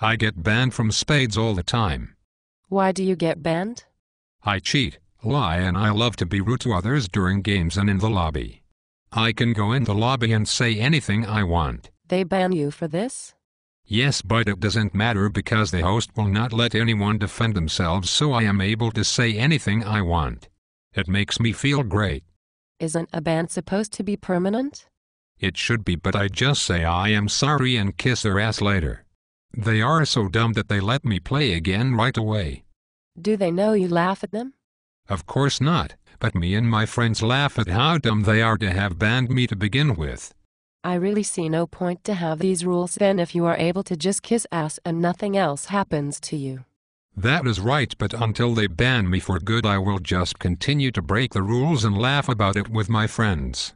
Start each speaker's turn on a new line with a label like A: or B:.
A: I get banned from spades all the time.
B: Why do you get banned?
A: I cheat, lie and I love to be rude to others during games and in the lobby. I can go in the lobby and say anything I want.
B: They ban you for this?
A: Yes but it doesn't matter because the host will not let anyone defend themselves so I am able to say anything I want. It makes me feel great.
B: Isn't a ban supposed to be permanent?
A: It should be but I just say I am sorry and kiss their ass later. They are so dumb that they let me play again right away.
B: Do they know you laugh at them?
A: Of course not, but me and my friends laugh at how dumb they are to have banned me to begin with.
B: I really see no point to have these rules then if you are able to just kiss ass and nothing else happens to you.
A: That is right but until they ban me for good I will just continue to break the rules and laugh about it with my friends.